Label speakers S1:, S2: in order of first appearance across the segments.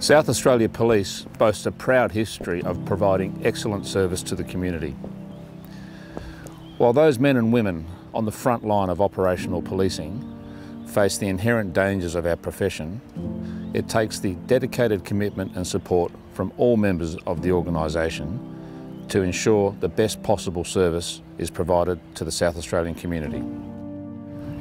S1: South Australia Police boasts a proud history of providing excellent service to the community. While those men and women on the front line of operational policing face the inherent dangers of our profession, it takes the dedicated commitment and support from all members of the organisation to ensure the best possible service is provided to the South Australian community.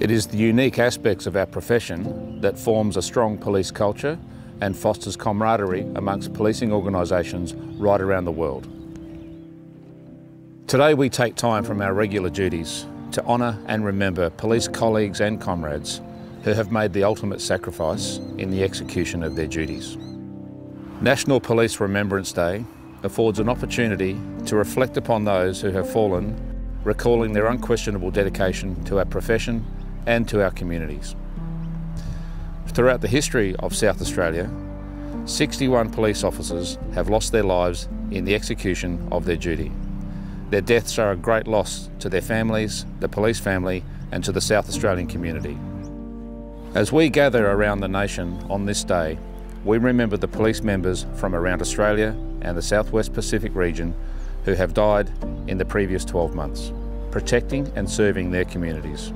S1: It is the unique aspects of our profession that forms a strong police culture and fosters camaraderie amongst policing organisations right around the world. Today we take time from our regular duties to honour and remember police colleagues and comrades who have made the ultimate sacrifice in the execution of their duties. National Police Remembrance Day affords an opportunity to reflect upon those who have fallen, recalling their unquestionable dedication to our profession and to our communities. Throughout the history of South Australia, 61 police officers have lost their lives in the execution of their duty. Their deaths are a great loss to their families, the police family and to the South Australian community. As we gather around the nation on this day, we remember the police members from around Australia and the Southwest Pacific region who have died in the previous 12 months, protecting and serving their communities.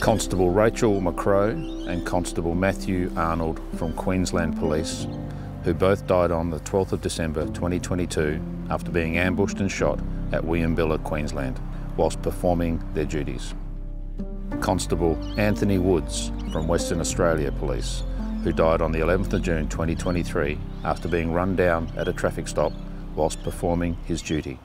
S1: Constable Rachel McCrow and Constable Matthew Arnold from Queensland Police, who both died on the 12th of December 2022 after being ambushed and shot at Wiembilla, Queensland, whilst performing their duties. Constable Anthony Woods from Western Australia Police, who died on the 11th of June 2023 after being run down at a traffic stop whilst performing his duty.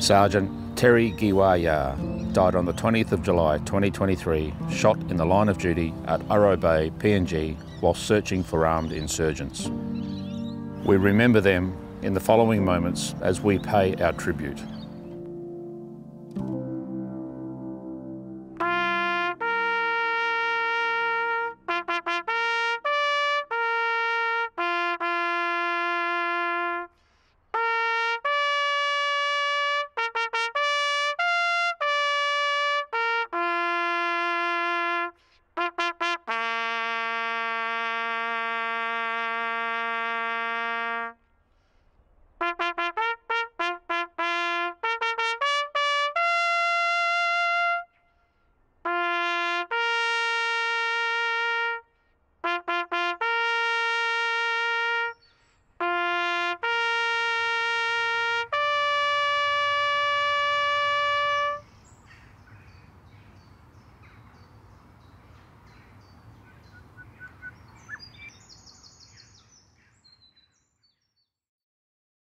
S1: Sergeant Terry Giwaya died on the 20th of July 2023, shot in the line of duty at Oro Bay, PNG, whilst searching for armed insurgents. We remember them in the following moments as we pay our tribute.